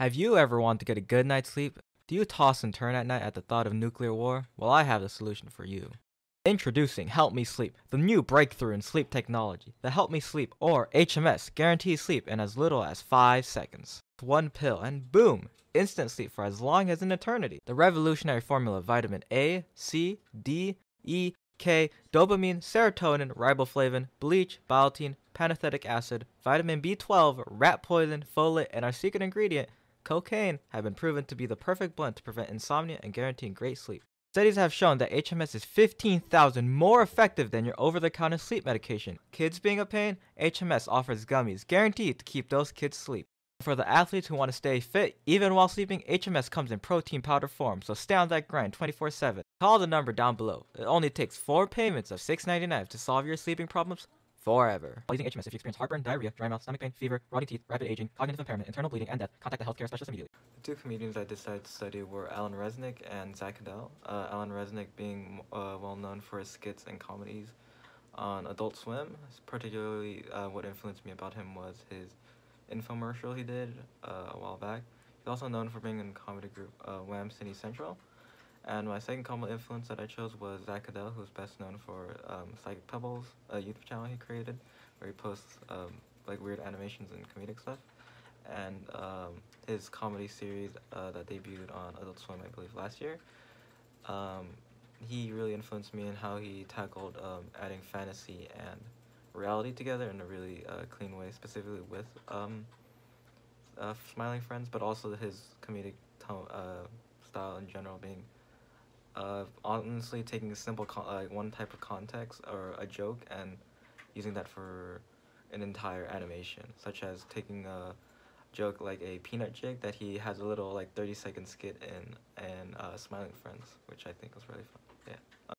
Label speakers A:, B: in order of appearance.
A: Have you ever wanted to get a good night's sleep? Do you toss and turn at night at the thought of nuclear war? Well, I have the solution for you. Introducing Help Me Sleep, the new breakthrough in sleep technology. The Help Me Sleep, or HMS, guarantees sleep in as little as 5 seconds. One pill, and boom! Instant sleep for as long as an eternity. The revolutionary formula of vitamin A, C, D, E, K, dopamine, serotonin, riboflavin, bleach, biotin, pantothenic acid, vitamin B12, rat poison, folate, and our secret ingredient, cocaine, have been proven to be the perfect blend to prevent insomnia and guaranteeing great sleep. Studies have shown that HMS is 15,000 more effective than your over-the-counter sleep medication. Kids being a pain? HMS offers gummies guaranteed to keep those kids sleep. For the athletes who want to stay fit even while sleeping, HMS comes in protein powder form, so stay on that grind 24/7. Call the number down below. It only takes 4 payments of $6.99 to solve your sleeping problems forever. While using HMS, if you experience heartburn, diarrhea, dry mouth, stomach pain, fever, rotting teeth, rapid aging, cognitive impairment, internal bleeding, and death, contact a healthcare specialist immediately. The two comedians I decided to study were Alan Resnick and Zach Hadel. Uh, Alan Resnick being uh, well known for his skits and comedies on Adult Swim. Particularly, uh, what influenced me about him was his infomercial he did uh, a while back. He's also known for being in comedy group uh, Wham City Central. And my second common influence that I chose was Zach Hadel, who's best known for um, Psychic Pebbles, a YouTube channel he created, where he posts um, like weird animations and comedic stuff. And um, his comedy series uh, that debuted on Adult Swim, I believe, last year. Um, he really influenced me in how he tackled um, adding fantasy and reality together in a really uh, clean way, specifically with um, uh, Smiling Friends, but also his comedic uh, style in general being uh, honestly taking a simple uh, one type of context or a joke and using that for an entire animation, such as taking a joke like a peanut jig that he has a little like 30 second skit in and uh, Smiling Friends, which I think was really fun. Yeah.